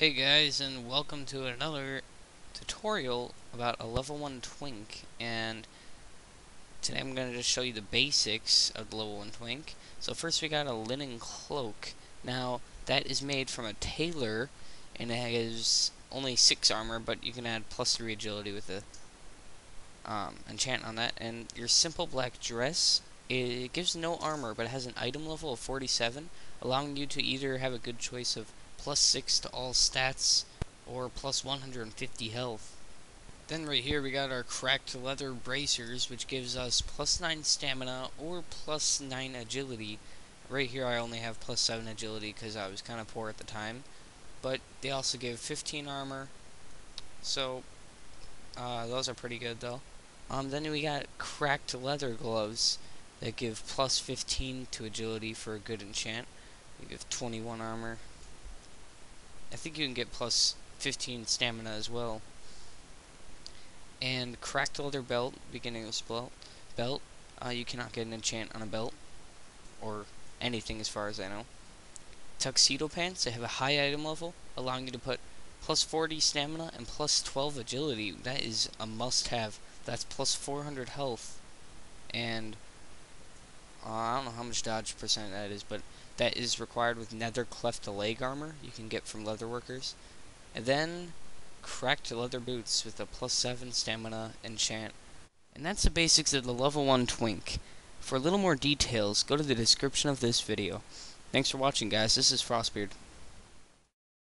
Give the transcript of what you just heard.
Hey guys, and welcome to another tutorial about a level 1 twink, and today I'm going to just show you the basics of the level 1 twink. So first we got a linen cloak. Now, that is made from a tailor, and it has only 6 armor, but you can add plus 3 agility with the um, enchant on that. And your simple black dress, it gives no armor, but it has an item level of 47, allowing you to either have a good choice of plus 6 to all stats, or plus 150 health. Then right here we got our cracked leather bracers, which gives us plus 9 stamina or plus 9 agility. Right here I only have plus 7 agility because I was kind of poor at the time. But they also give 15 armor, so uh, those are pretty good though. Um, then we got cracked leather gloves that give plus 15 to agility for a good enchant. They give 21 armor. I think you can get plus 15 stamina as well. And cracked leather belt, beginning of belt. Belt, uh, you cannot get an enchant on a belt or anything as far as I know. Tuxedo pants, they have a high item level, allowing you to put plus 40 stamina and plus 12 agility. That is a must-have. That's plus 400 health, and uh, I don't know how much dodge percent that is, but that is required with Nethercleft leg armor you can get from leatherworkers. And then cracked leather boots with a plus 7 stamina enchant. And that's the basics of the level 1 twink. For a little more details, go to the description of this video. Thanks for watching guys, this is Frostbeard.